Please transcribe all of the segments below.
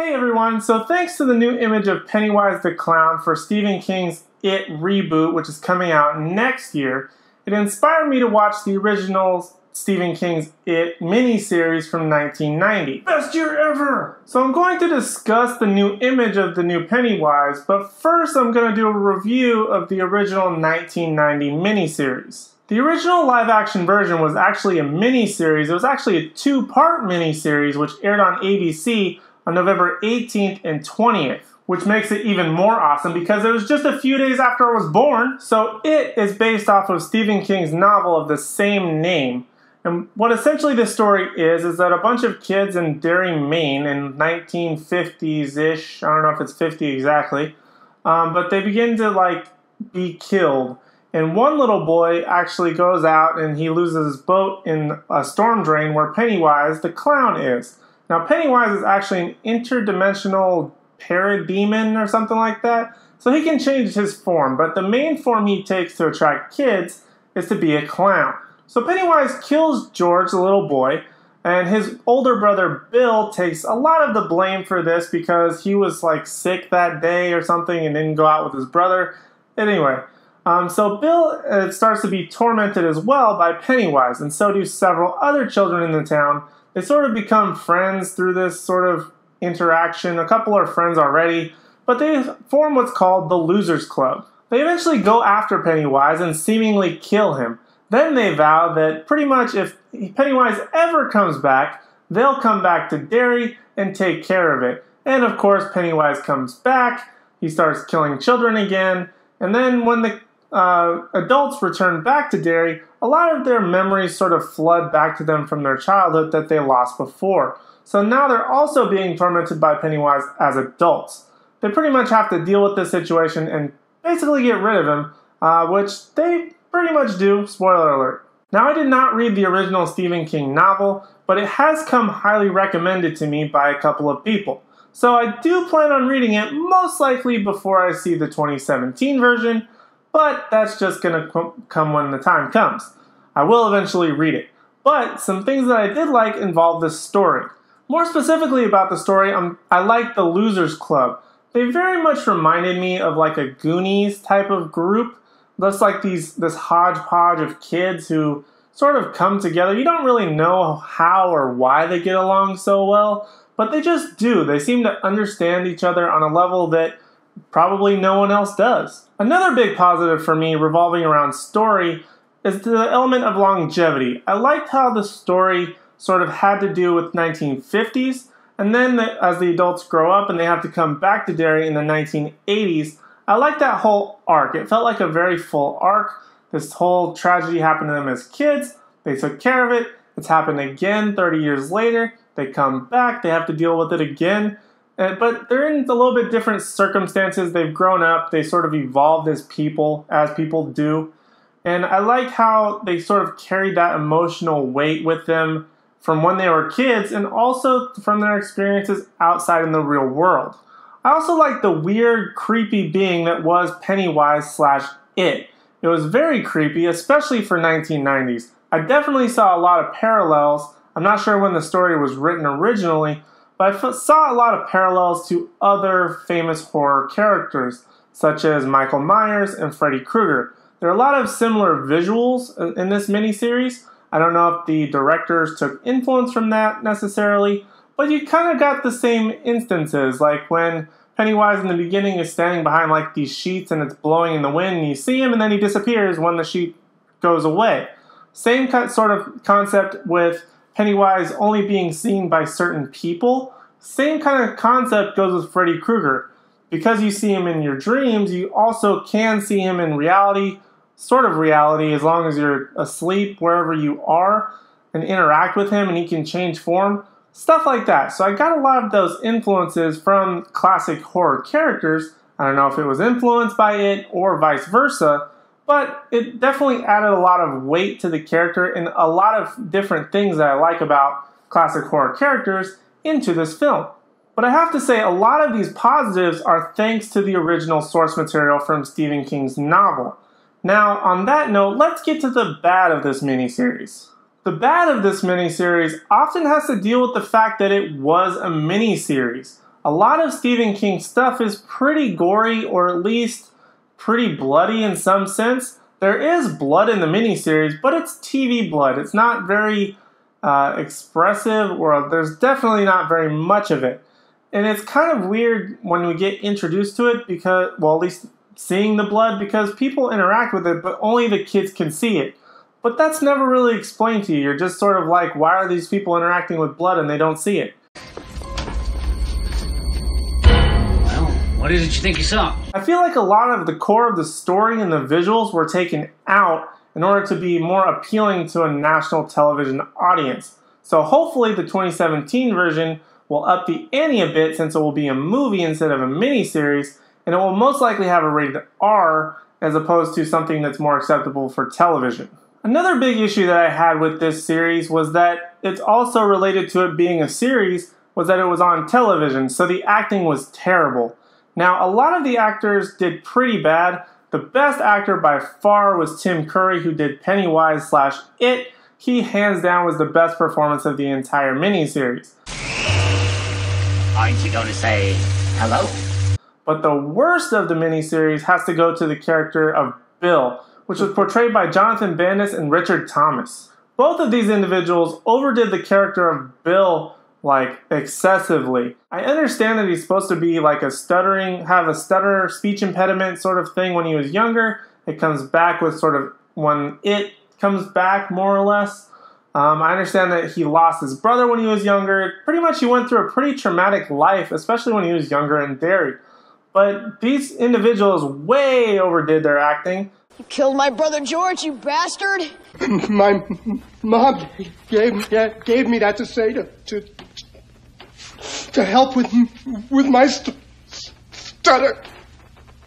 Hey everyone, so thanks to the new image of Pennywise the Clown for Stephen King's It reboot, which is coming out next year, it inspired me to watch the original Stephen King's It miniseries from 1990. Best year ever! So I'm going to discuss the new image of the new Pennywise, but first I'm going to do a review of the original 1990 miniseries. The original live action version was actually a miniseries. It was actually a two part miniseries which aired on ABC on November 18th and 20th, which makes it even more awesome because it was just a few days after I was born. So it is based off of Stephen King's novel of the same name. And what essentially this story is, is that a bunch of kids in Derry, Maine in 1950s-ish, I don't know if it's 50 exactly, um, but they begin to like be killed. And one little boy actually goes out and he loses his boat in a storm drain where Pennywise, the clown, is. Now, Pennywise is actually an interdimensional parademon or something like that, so he can change his form, but the main form he takes to attract kids is to be a clown. So Pennywise kills George, the little boy, and his older brother Bill takes a lot of the blame for this because he was like sick that day or something and didn't go out with his brother. Anyway, um, so Bill uh, starts to be tormented as well by Pennywise, and so do several other children in the town they sort of become friends through this sort of interaction. A couple are friends already, but they form what's called the Losers Club. They eventually go after Pennywise and seemingly kill him. Then they vow that pretty much if Pennywise ever comes back, they'll come back to Derry and take care of it. And of course, Pennywise comes back, he starts killing children again, and then when the uh, adults return back to Derry, a lot of their memories sort of flood back to them from their childhood that they lost before. So now they're also being tormented by Pennywise as adults. They pretty much have to deal with this situation and basically get rid of him, uh, which they pretty much do. Spoiler alert. Now, I did not read the original Stephen King novel, but it has come highly recommended to me by a couple of people. So I do plan on reading it most likely before I see the 2017 version, but that's just going to come when the time comes. I will eventually read it. But some things that I did like involve the story. More specifically about the story, um, I like the Losers Club. They very much reminded me of like a Goonies type of group. Just like these this hodgepodge of kids who sort of come together. You don't really know how or why they get along so well, but they just do. They seem to understand each other on a level that probably no one else does. Another big positive for me revolving around story is the element of longevity. I liked how the story sort of had to do with 1950s, and then the, as the adults grow up and they have to come back to Derry in the 1980s, I like that whole arc. It felt like a very full arc. This whole tragedy happened to them as kids. They took care of it. It's happened again 30 years later. They come back. They have to deal with it again. Uh, but they're in a little bit different circumstances. They've grown up, they sort of evolved as people, as people do. And I like how they sort of carried that emotional weight with them from when they were kids and also from their experiences outside in the real world. I also like the weird, creepy being that was Pennywise slash It. It was very creepy, especially for 1990s. I definitely saw a lot of parallels. I'm not sure when the story was written originally, but I saw a lot of parallels to other famous horror characters, such as Michael Myers and Freddy Krueger. There are a lot of similar visuals uh, in this miniseries. I don't know if the directors took influence from that necessarily, but you kind of got the same instances, like when Pennywise in the beginning is standing behind like these sheets and it's blowing in the wind, and you see him and then he disappears when the sheet goes away. Same sort of concept with Pennywise only being seen by certain people. Same kind of concept goes with Freddy Krueger. Because you see him in your dreams, you also can see him in reality, sort of reality, as long as you're asleep wherever you are, and interact with him and he can change form. Stuff like that. So I got a lot of those influences from classic horror characters. I don't know if it was influenced by it or vice versa, but it definitely added a lot of weight to the character and a lot of different things that I like about classic horror characters into this film. But I have to say, a lot of these positives are thanks to the original source material from Stephen King's novel. Now, on that note, let's get to the bad of this miniseries. The bad of this miniseries often has to deal with the fact that it was a miniseries. A lot of Stephen King stuff is pretty gory or at least pretty bloody in some sense. There is blood in the miniseries, but it's TV blood. It's not very uh, expressive, or there's definitely not very much of it. And it's kind of weird when we get introduced to it because, well, at least seeing the blood, because people interact with it, but only the kids can see it. But that's never really explained to you. You're just sort of like, why are these people interacting with blood and they don't see it? What is it you think you saw? I feel like a lot of the core of the story and the visuals were taken out in order to be more appealing to a national television audience. So hopefully the 2017 version will up the ante a bit since it will be a movie instead of a miniseries, and it will most likely have a rated R as opposed to something that's more acceptable for television. Another big issue that I had with this series was that it's also related to it being a series was that it was on television, so the acting was terrible. Now, a lot of the actors did pretty bad. The best actor by far was Tim Curry, who did Pennywise slash It. He hands down was the best performance of the entire miniseries. Aren't you going to say hello? But the worst of the miniseries has to go to the character of Bill, which was portrayed by Jonathan Brandis and Richard Thomas. Both of these individuals overdid the character of Bill like excessively. I understand that he's supposed to be like a stuttering, have a stutter speech impediment sort of thing when he was younger. It comes back with sort of when it comes back more or less. Um, I understand that he lost his brother when he was younger. Pretty much, he went through a pretty traumatic life, especially when he was younger in Derry. But these individuals way overdid their acting. You killed my brother George, you bastard! My mom gave, gave me that to say to, to, to help with, with my st- stutter.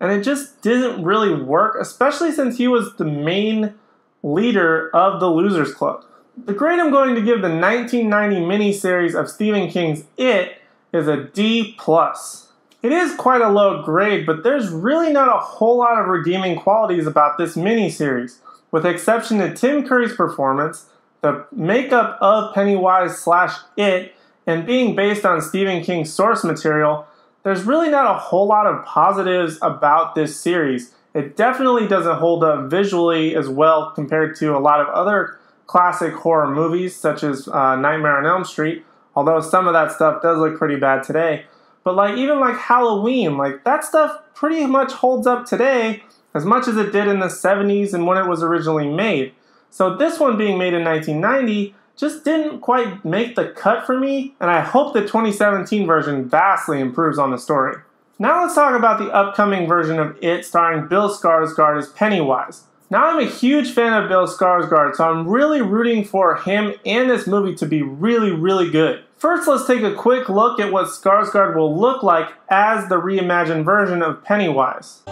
And it just didn't really work, especially since he was the main leader of the Losers Club. The grade I'm going to give the 1990 miniseries of Stephen King's It is a D plus. It is quite a low grade, but there's really not a whole lot of redeeming qualities about this miniseries. With exception to Tim Curry's performance, the makeup of Pennywise slash It, and being based on Stephen King's source material, there's really not a whole lot of positives about this series. It definitely doesn't hold up visually as well compared to a lot of other classic horror movies, such as uh, Nightmare on Elm Street, although some of that stuff does look pretty bad today. But like even like Halloween, like that stuff pretty much holds up today as much as it did in the 70s and when it was originally made. So this one being made in 1990 just didn't quite make the cut for me, and I hope the 2017 version vastly improves on the story. Now let's talk about the upcoming version of It starring Bill Skarsgård as Pennywise. Now I'm a huge fan of Bill Skarsgård, so I'm really rooting for him and this movie to be really, really good. First, let's take a quick look at what Skarsgård will look like as the reimagined version of Pennywise.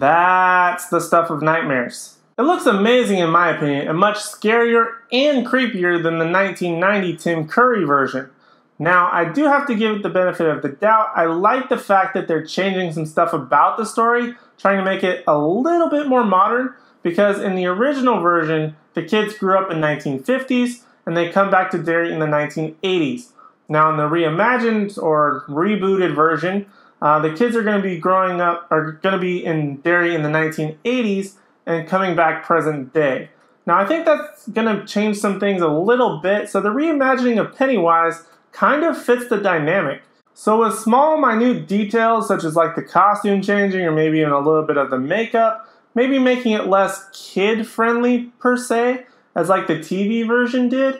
That's the stuff of nightmares. It looks amazing in my opinion, and much scarier and creepier than the 1990 Tim Curry version. Now, I do have to give it the benefit of the doubt. I like the fact that they're changing some stuff about the story, trying to make it a little bit more modern, because in the original version, the kids grew up in 1950s and they come back to Derry in the 1980s. Now, in the reimagined or rebooted version, uh, the kids are going to be growing up, are going to be in Derry in the 1980s and coming back present day. Now, I think that's going to change some things a little bit, so the reimagining of Pennywise kind of fits the dynamic. So with small minute details such as like the costume changing or maybe even a little bit of the makeup, maybe making it less kid friendly per se, as like the TV version did.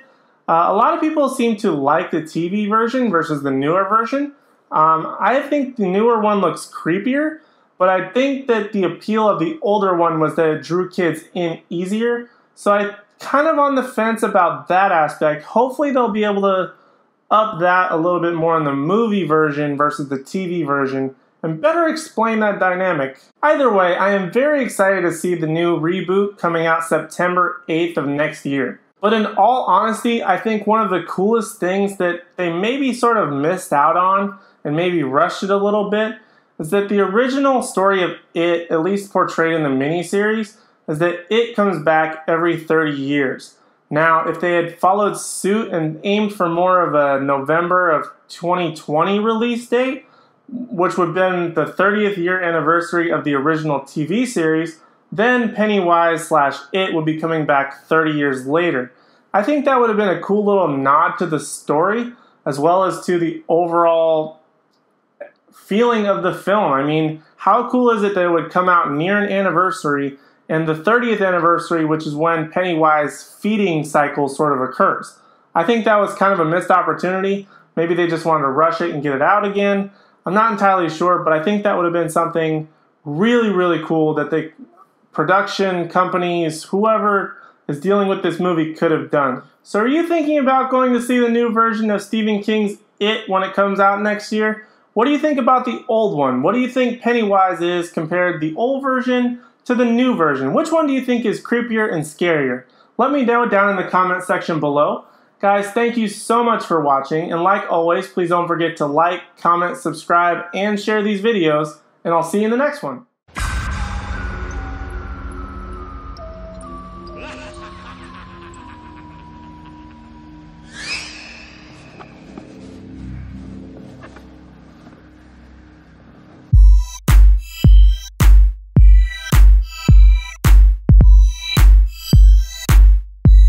Uh, a lot of people seem to like the TV version versus the newer version. Um, I think the newer one looks creepier, but I think that the appeal of the older one was that it drew kids in easier. So I kind of on the fence about that aspect. Hopefully they'll be able to up that a little bit more in the movie version versus the TV version and better explain that dynamic. Either way, I am very excited to see the new reboot coming out September 8th of next year. But in all honesty, I think one of the coolest things that they maybe sort of missed out on and maybe rushed it a little bit is that the original story of it, at least portrayed in the miniseries, is that it comes back every 30 years. Now, if they had followed suit and aimed for more of a November of 2020 release date, which would have been the 30th year anniversary of the original TV series, then Pennywise slash It would be coming back 30 years later. I think that would have been a cool little nod to the story as well as to the overall feeling of the film. I mean, how cool is it that it would come out near an anniversary and the 30th anniversary, which is when Pennywise feeding cycle sort of occurs? I think that was kind of a missed opportunity. Maybe they just wanted to rush it and get it out again. I'm not entirely sure, but I think that would have been something really, really cool that the production companies, whoever is dealing with this movie, could have done. So, are you thinking about going to see the new version of Stephen King's It when it comes out next year? What do you think about the old one? What do you think Pennywise is compared the old version to the new version? Which one do you think is creepier and scarier? Let me know down in the comment section below. Guys, thank you so much for watching, and like always, please don't forget to like, comment, subscribe, and share these videos, and I'll see you in the next one.